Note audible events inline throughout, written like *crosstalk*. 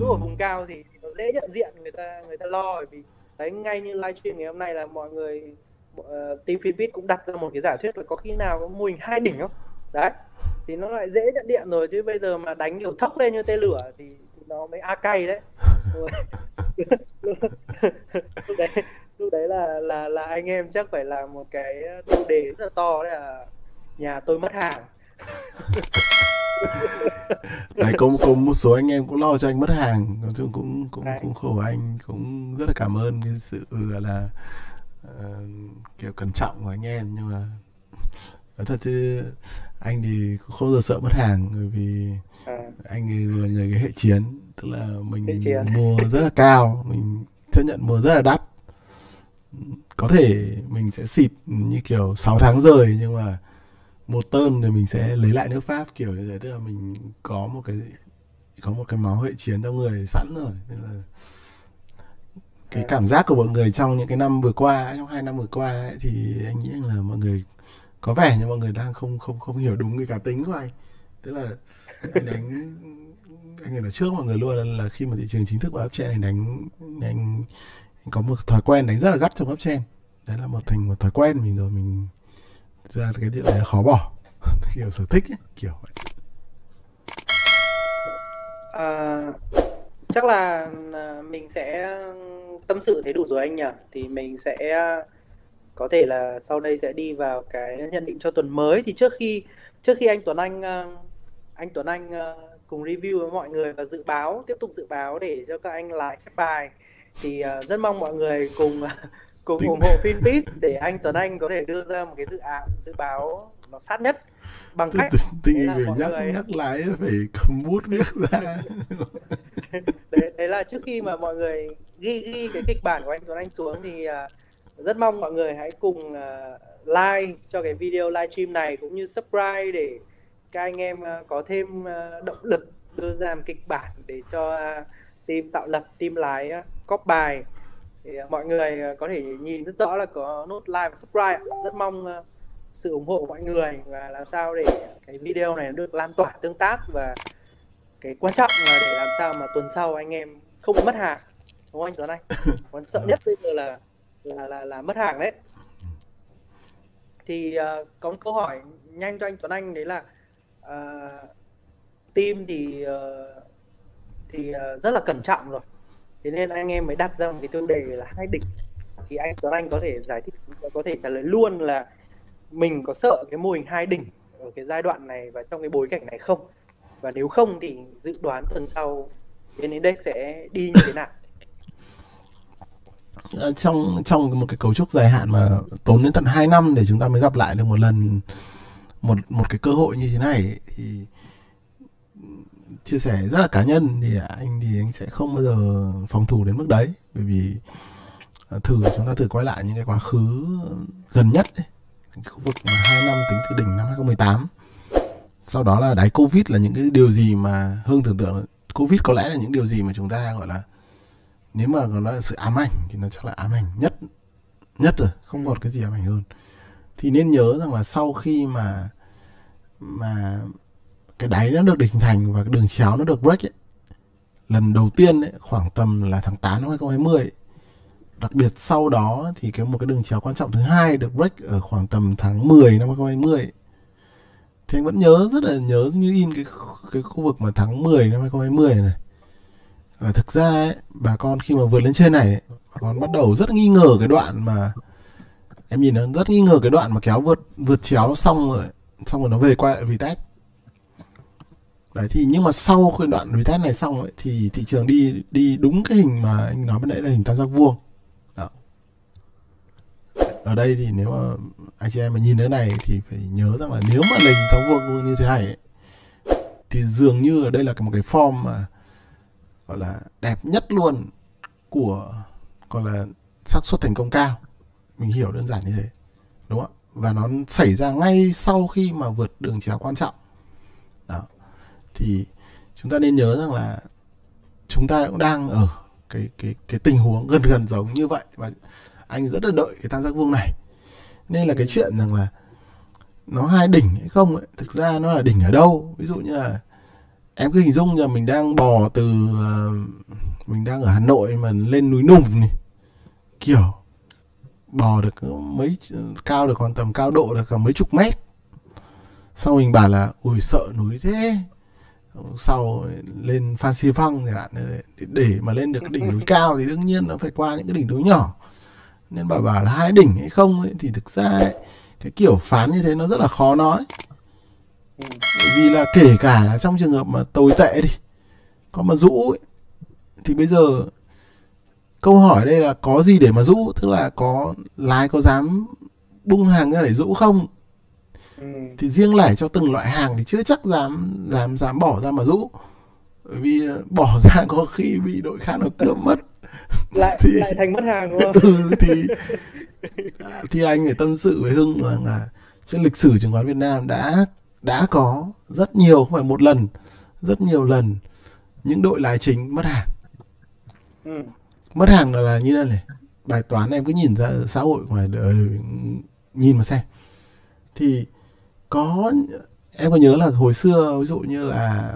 giúp ở vùng cao thì nó dễ nhận diện người ta người ta lo bởi vì đấy ngay như livestream ngày hôm nay là mọi người uh, team Fitbit cũng đặt ra một cái giả thuyết là có khi nào có mô hình hai đỉnh không? Đấy thì nó lại dễ nhận điện rồi chứ bây giờ mà đánh kiểu thấp lên như tên lửa thì nó mới a cay đấy. Lúc, đấy lúc đấy là là là anh em chắc phải làm một cái ờ, tiêu đề rất là to đấy là nhà tôi mất hàng đấy có, có một số anh em cũng lo cho anh mất hàng. Nói chung cũng cũng đấy. cũng khổ anh. Cũng rất là cảm ơn cái sự gọi là uh, kiểu cẩn trọng của anh em. Nhưng mà nói thật chứ anh thì không bao giờ sợ mất hàng. Bởi vì à. anh là người cái hệ chiến. Tức là mình mua rất là cao. Mình chấp nhận mua rất là đắt. Có thể mình sẽ xịt như kiểu 6 tháng rời. Nhưng mà một tơn thì mình sẽ lấy lại nước pháp kiểu như thế. Tức là mình có một cái có một cái máu hệ chiến trong người sẵn rồi. Nên là cái cảm giác của mọi người trong những cái năm vừa qua trong hai năm vừa qua ấy, thì anh nghĩ là mọi người có vẻ như mọi người đang không không không hiểu đúng cái cá tính của anh. Tức là anh đánh anh nói trước mọi người luôn là, là khi mà thị trường chính thức vào uptrend này đánh anh, anh có một thói quen đánh rất là gắt trong uptrend đấy là một thành một thói quen mình rồi mình ra cái điều này khó bỏ. *laughs* Kiểu sở thích ấy, kiểu vậy. À, chắc là à, mình sẽ tâm sự thấy đủ rồi anh nhỉ? Thì mình sẽ à, có thể là sau đây sẽ đi vào cái nhận định cho tuần mới. Thì trước khi trước khi anh Tuấn Anh à, anh Tuấn Anh cùng review với mọi người và dự báo tiếp tục dự báo để cho các anh lại chép bài thì rất mong mọi người cùng cùng Tính... ủng hộ Finbit để anh Tuấn Anh có thể đưa ra một cái dự án dự báo nó sát nhất bằng cách tình phải nhắc người... nhắc lại phải cầm bút viết *laughs* ra. Đấy, đấy là trước khi mà mọi người ghi ghi cái kịch bản của anh Tuấn Anh xuống thì uh, rất mong mọi người hãy cùng uh, like cho cái video livestream này cũng như subscribe để các anh em uh, có thêm uh, động lực đưa ra một kịch bản để cho uh, team tạo lập team lái uh, copy bài thì uh, mọi người uh, có thể nhìn rất rõ là có nút like và subscribe rất mong uh, sự ủng hộ của mọi người và làm sao để cái video này được lan tỏa tương tác và cái quan trọng là để làm sao mà tuần sau anh em không mất hàng đúng không anh Tuấn Anh? *laughs* Còn sợ nhất bây giờ là là là, là mất hàng đấy. Thì uh, có một câu hỏi nhanh cho anh Tuấn Anh đấy là uh, team thì uh, thì uh, rất là cẩn trọng rồi thế nên anh em mới đặt ra một cái tiêu đề là hai địch. Thì anh, Tuấn Anh có thể giải thích, có thể trả lời luôn là mình có sợ cái mô hình hai đỉnh ở cái giai đoạn này và trong cái bối cảnh này không? Và nếu không thì dự đoán tuần sau VN Index sẽ đi như thế nào? Ờ, trong trong một cái cấu trúc dài hạn mà tốn đến tận 2 năm để chúng ta mới gặp lại được một lần, một một cái cơ hội như thế này thì chia sẻ rất là cá nhân thì anh thì anh sẽ không bao giờ phòng thủ đến mức đấy. Bởi vì ờ, thử chúng ta thử quay lại những cái quá khứ gần nhất ấy, khu vực mà 2 năm tính từ đỉnh năm 2018 sau đó là đáy covid là những cái điều gì mà hương tưởng tượng covid có lẽ là những điều gì mà chúng ta gọi là nếu mà nói là sự ám ảnh thì nó chắc là ám ảnh nhất nhất rồi không còn cái gì ám ảnh hơn. Thì nên nhớ rằng là sau khi mà mà cái đáy nó được hình thành và cái đường chéo nó được break ấy, lần đầu tiên ấy, khoảng tầm là tháng 8 năm 2020 ấy, đặc biệt sau đó thì cái một cái đường chéo quan trọng thứ hai được break ở khoảng tầm tháng 10 năm 2020 thì anh vẫn nhớ rất là nhớ như in cái cái khu vực mà tháng 10 năm 2020 này. Là thực ra ấy, bà con khi mà vượt lên trên này bà con bắt đầu rất nghi ngờ cái đoạn mà em nhìn nó rất nghi ngờ cái đoạn mà kéo vượt vượt chéo xong rồi xong rồi nó về quay lại retest đấy thì nhưng mà sau cái đoạn retest này xong ấy, thì thị trường đi đi đúng cái hình mà anh nói bên nãy là hình tam giác vuông. Ở đây thì nếu mà anh chị em mà nhìn thế này thì phải nhớ rằng là nếu mà hình tam giác vuông như thế này ấy, thì dường như ở đây là một cái form mà gọi là đẹp nhất luôn của gọi là xác suất thành công cao. Mình hiểu đơn giản như thế đúng không và nó xảy ra ngay sau khi mà vượt đường chéo quan trọng thì chúng ta nên nhớ rằng là chúng ta cũng đang ở cái cái cái tình huống gần gần giống như vậy và anh rất là đợi cái tam giác vuông này. Nên là cái chuyện rằng là nó hai đỉnh hay không ấy, thực ra nó là đỉnh ở đâu? Ví dụ như là em cứ hình dung là mình đang bò từ uh, mình đang ở Hà Nội mà lên núi Nùng này kiểu bò được mấy cao được còn tầm cao độ được cả mấy chục mét. Sau mình bảo là ui sợ núi thế sau lên Phan Xi Phăng chẳng hạn để mà lên được đỉnh núi cao thì đương nhiên nó phải qua những cái đỉnh núi nhỏ. Nên bà bảo là hai đỉnh hay không ấy, thì thực ra ấy, cái kiểu phán như thế nó rất là khó nói. Bởi vì là kể cả là trong trường hợp mà tồi tệ đi có mà rũ ấy, thì bây giờ câu hỏi đây là có gì để mà rũ? Tức là có lái có dám bung hàng ra để rũ không? Ừ. thì riêng lẻ cho từng loại hàng thì chưa chắc dám dám dám bỏ ra mà rũ bởi vì ờ, bỏ *laughs* ra có khi bị đội khác nó cướp mất lại thì, lại thành mất hàng đúng không? ừ, thì thì anh phải tâm sự với Hưng rằng là trên lịch sử chứng khoán Việt Nam đã đã có rất nhiều không phải một lần rất nhiều lần những đội lái chính mất hàng ừ. mất hàng là, là như thế này bài toán em cứ nhìn ra xã hội ngoài đời nhìn mà xem thì có em có nhớ là hồi xưa, ví dụ như là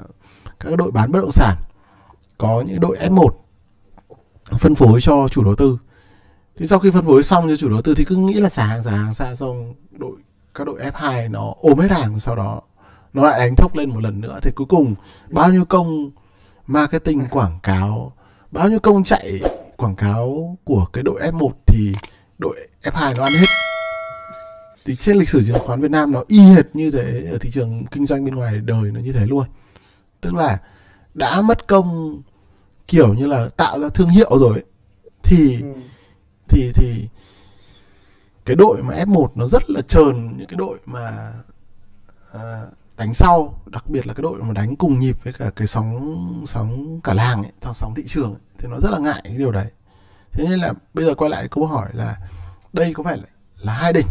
các đội bán bất động sản, có những đội F1 phân phối cho chủ đầu tư. Thì sau khi phân phối xong cho chủ đầu tư thì cứ nghĩ là xả hàng xả hàng xa xong đội, các đội F2 nó ôm hết hàng, sau đó nó lại đánh thốc lên một lần nữa. Thì cuối cùng, bao nhiêu công marketing quảng cáo, bao nhiêu công chạy quảng cáo của cái đội F1 thì đội F2 nó ăn hết thì trên lịch sử chứng khoán Việt Nam nó y hệt như thế ở thị trường kinh doanh bên ngoài đời nó như thế luôn tức là đã mất công kiểu như là tạo ra thương hiệu rồi thì ừ. thì thì cái đội mà F1 nó rất là trờn những cái đội mà à, đánh sau đặc biệt là cái đội mà đánh cùng nhịp với cả cái sóng sóng cả làng ấy, theo sóng thị trường ấy, thì nó rất là ngại cái điều đấy thế nên là bây giờ quay lại câu hỏi là đây có phải là, là hai đỉnh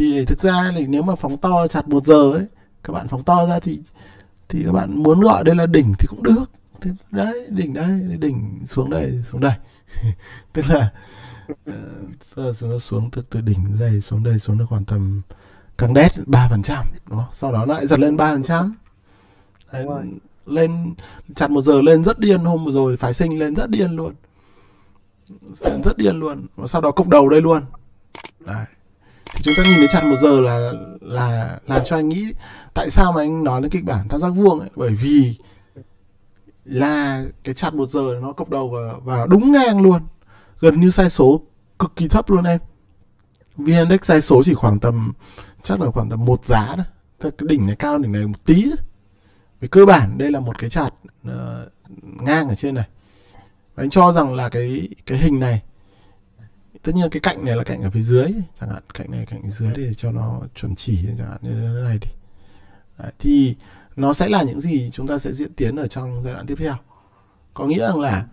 thì thực ra thì nếu mà phóng to chặt một giờ ấy các bạn phóng to ra thì thì các bạn muốn gọi đây là đỉnh thì cũng được. Thì đấy đỉnh đây đỉnh xuống đây xuống đây. *laughs* Tức là uh, xuống xuống từ từ đỉnh đây xuống đây xuống được khoảng tầm càng đét ba phần trăm sau đó lại giật lên ba phần trăm. Lên chặt một giờ lên rất điên hôm vừa rồi phái sinh lên rất điên luôn. Rất điên luôn. Và sau đó cộng đầu đây luôn. Đấy chúng ta nhìn thấy chặt một giờ là là làm cho anh nghĩ tại sao mà anh nói đến kịch bản tam giác vuông ấy? Bởi vì là cái chặt một giờ nó cộng đầu vào, vào đúng ngang luôn. Gần như sai số cực kỳ thấp luôn em. Vn index sai số chỉ khoảng tầm chắc là khoảng tầm một giá thôi. Thế cái đỉnh này cao đỉnh này một tí vì cơ bản đây là một cái chặt uh, ờ, ngang ở trên này. Và anh cho rằng là cái cái hình này tất nhiên cái cạnh này là cạnh ở phía dưới chẳng hạn cạnh này cạnh dưới để cho nó chuẩn chỉ chẳng hạn như thế này đi. Đấy, thì nó sẽ là những gì chúng ta sẽ diễn tiến ở trong giai đoạn tiếp theo. Có nghĩa rằng là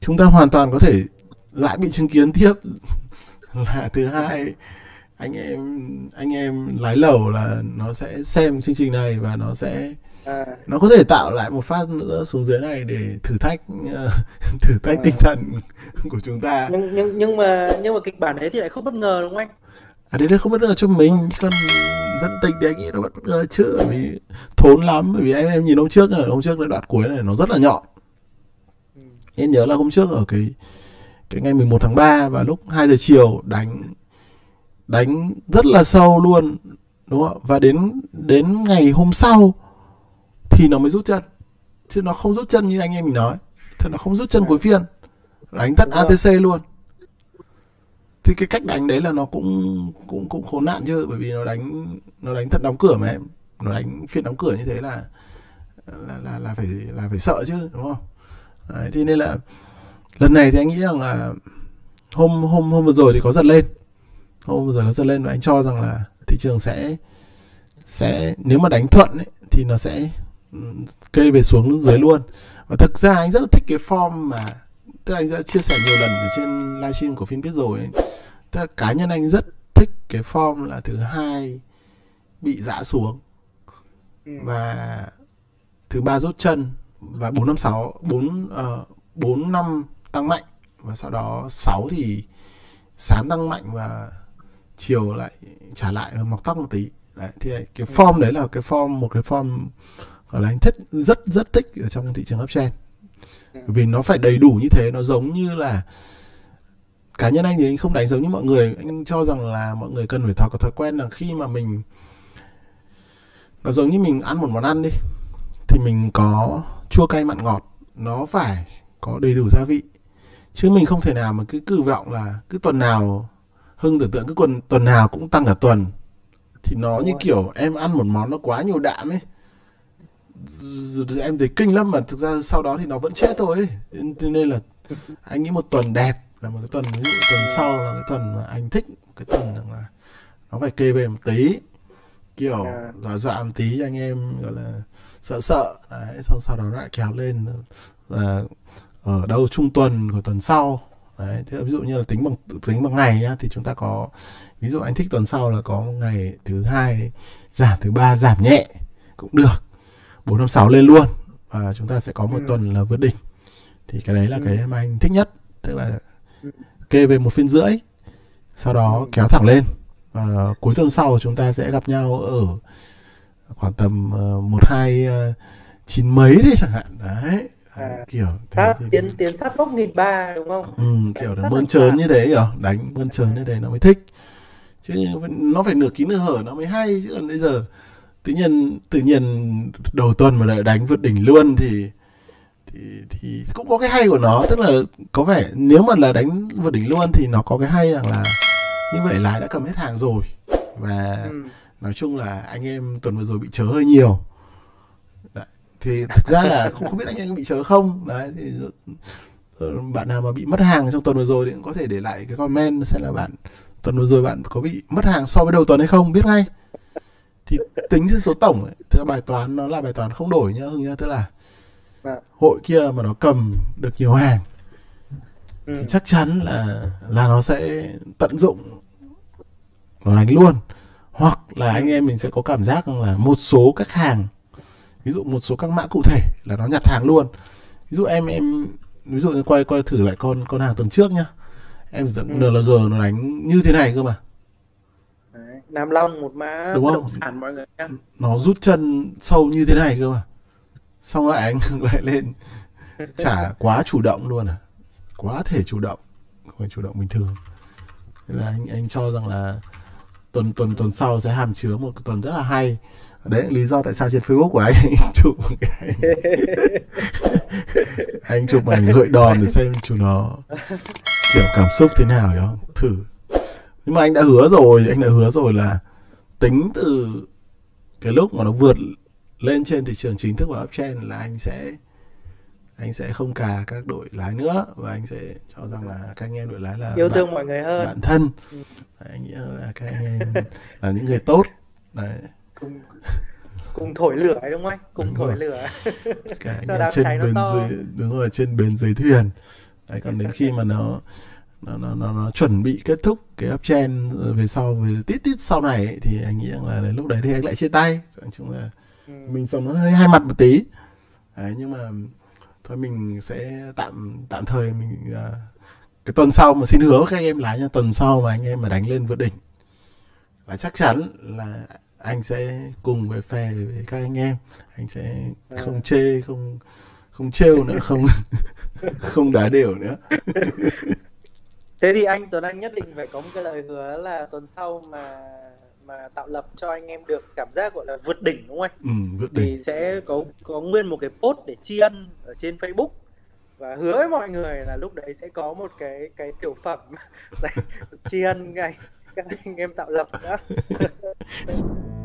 chúng ta hoàn toàn có thể lại bị chứng kiến tiếp. *laughs* Là thứ hai anh em anh em lái lẩu là nó sẽ xem chương trình này và nó sẽ à. nó có thể tạo lại một phát nữa xuống dưới này để thử thách uh, *laughs* thử thách à. tinh thần của chúng ta nhưng nhưng nhưng mà nhưng mà kịch bản đấy thì lại không bất ngờ đúng không anh à đấy không bất ngờ cho mình còn dân tình thì anh nghĩ nó bất ngờ chứ vì thốn lắm bởi vì anh em nhìn hôm trước ở hôm trước cái đoạn cuối này nó rất là nhọn ừ. em nhớ là hôm trước ở cái cái ngày 11 tháng 3 và lúc 2 giờ chiều đánh đánh rất là sâu luôn đúng không và đến đến ngày hôm sau thì nó mới rút chân. Chứ nó không rút chân như anh em mình nói. Thì nó không rút chân cuối phiên. Đánh tắt ATC luôn. Thì cái cách đánh đấy là nó cũng cũng cũng khốn nạn chứ. Bởi vì nó đánh nó đánh thật đóng cửa mà em. Nó đánh phiên đóng cửa như thế là là là, là phải là phải sợ chứ đúng không? Đấy, thì nên là lần này thì anh nghĩ rằng là hôm hôm hôm vừa rồi thì có giật lên hôm vừa rồi có giật lên và anh cho rằng là thị trường sẽ sẽ nếu mà đánh thuận ấy, thì nó sẽ cây về xuống dưới luôn và thực ra anh rất là thích cái form mà tức là anh đã chia sẻ nhiều lần ở trên livestream của phim biết rồi ấy. tức là cá nhân anh rất thích cái form là thứ hai bị dã xuống ừ. và thứ ba rút chân và bốn năm sáu bốn ờ, bốn năm tăng mạnh và sau đó 6 thì sáng tăng mạnh và chiều lại trả lại và mọc tóc một tí. Đấy thì cái form đấy là cái form một cái form gọi là anh thích rất rất thích ở trong thị trường uptrend vì nó phải đầy đủ như thế nó giống như là cá nhân anh thì anh không đánh giống như mọi người. Anh cho rằng là mọi người cần phải thói có thói quen là khi mà mình nó giống như mình ăn một món ăn đi thì mình có chua cay mặn ngọt nó phải có đầy đủ gia vị. Chứ mình không thể nào mà cứ kỳ vọng là cứ tuần nào hưng tưởng tượng cứ tuần tuần nào cũng tăng cả tuần thì nó Đúng như rồi. kiểu em ăn một món nó quá nhiều đạm ấy em thấy kinh lắm mà thực ra sau đó thì nó vẫn chết thôi ấy. nên là anh nghĩ một tuần đẹp là một cái tuần ví dụ tuần sau là cái tuần mà anh thích cái tuần là nó phải kê về một tí kiểu à. dọa dọa một tí anh em gọi là sợ sợ đấy sau sau đó lại kéo lên là ở đâu trung tuần của tuần sau đấy thế ví dụ như là tính bằng tính bằng ngày nhá thì chúng ta có ví dụ anh thích tuần sau là có ngày thứ hai giảm thứ ba giảm nhẹ cũng được bốn năm sáu lên luôn và chúng ta sẽ có một ừ. tuần là vượt đỉnh thì cái đấy là ừ. cái mà anh thích nhất tức là ừ. kê về một phiên rưỡi sau đó ừ. kéo thẳng lên và cuối tuần sau chúng ta sẽ gặp nhau ở khoảng tầm ờ, một hai ờ, chín mấy đấy chẳng hạn đấy à, kiểu thế thì... tiến tiến sát mốc nghìn ba đúng không? Ừ, kiểu là mơn trớn như thế kiểu đánh mơn trớn như thế nó mới thích. Chứ nó phải nửa kín nửa hở nó mới hay chứ còn bây giờ tự nhiên tự nhiên đầu tuần mà lại đánh vượt đỉnh luôn thì thì thì cũng có cái hay của nó. Tức là có vẻ nếu mà là đánh vượt đỉnh luôn thì nó có cái hay rằng là như vậy lái đã cầm hết hàng rồi. Và ừ. nói chung là anh em tuần vừa rồi bị chớ hơi nhiều. Thì thực ra là không không biết anh em bị chớ không đấy thì bạn nào mà bị mất hàng trong tuần vừa rồi thì cũng có thể để lại cái comment xem là bạn tuần vừa rồi bạn có bị mất hàng so với đầu tuần hay không biết ngay thì tính trên số tổng ấy, thì bài toán nó là bài toán không đổi nhá hưng nhá tức là à. hội kia mà nó cầm được nhiều hàng ừ. thì chắc chắn là là nó sẽ tận dụng nó đánh luôn hoặc là anh em mình sẽ có cảm giác rằng là một số các hàng ví dụ một số các mã cụ thể là nó nhặt hàng luôn ví dụ em em ví dụ như quay quay thử lại con con hàng tuần trước nhá em tưởng ừ. NLG nó đánh như thế này cơ mà Nam Long một mã Đúng không? sản mọi người nhé. Nó rút chân sâu như thế này cơ mà. Xong lại anh *laughs* lại lên trả quá chủ động luôn à. Quá thể chủ động. Không phải chủ động bình thường. Thế là anh anh cho rằng là tuần tuần tuần sau sẽ hàm chứa một tuần rất là hay. Đấy lý do tại sao trên Facebook của anh, *laughs* anh chụp một cái *laughs* anh chụp ảnh gợi đòn để xem chúng nó kiểu cảm xúc thế nào không? Thử nhưng mà anh đã hứa rồi anh đã hứa rồi là tính từ cái lúc mà nó vượt lên trên thị trường chính thức và uptrend là anh sẽ anh sẽ không cà các đội lái nữa và anh sẽ cho rằng là các anh em đội lái là yêu thương mọi người hơn. bản thân. Ừ. anh nghĩ là các anh em là những người tốt. Đấy. Cùng cùng thổi lửa ấy đúng không anh? Cùng đúng thổi rồi. lửa. *laughs* Cả anh em trên bên dưới đúng rồi trên bên dưới thuyền. Đấy còn đến khi mà nó nó, nó, nó, nó chuẩn bị kết thúc cái uptrend về sau về tít tít sau này ấy, thì anh nghĩ là đến lúc đấy thì anh lại chia tay. Nói chung là ừ. mình sống nó hơi hai mặt một tí. Đấy, nhưng mà thôi mình sẽ tạm tạm thời mình uh, cái tuần sau mà xin hứa với các anh em lái nha tuần sau mà anh em mà đánh lên vượt đỉnh là chắc chắn là anh sẽ cùng về phe với các anh em. Anh sẽ không chê không không trêu nữa không *laughs* không đá đều nữa. *laughs* Thế thì anh Tuấn Anh nhất định phải có một cái lời hứa là tuần sau mà mà tạo lập cho anh em được cảm giác gọi là vượt đỉnh đúng không anh? Ừ, vượt đỉnh. Thì sẽ có có nguyên một cái post để tri ân ở trên Facebook và hứa với mọi người là lúc đấy sẽ có một cái cái tiểu phẩm *laughs* tri ân ngày các anh em tạo lập nữa. *laughs*